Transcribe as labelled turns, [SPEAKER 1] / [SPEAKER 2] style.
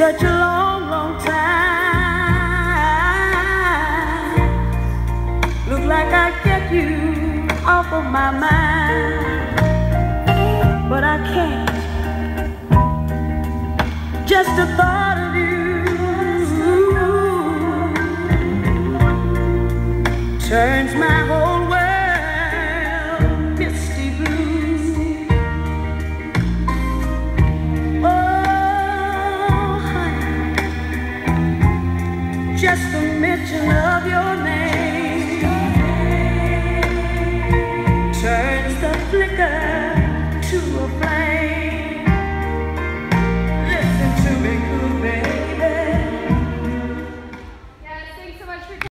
[SPEAKER 1] such a long, long time. Look like I get you off of my mind, but I can't. Just the thought of you turns my whole just the mention of your name.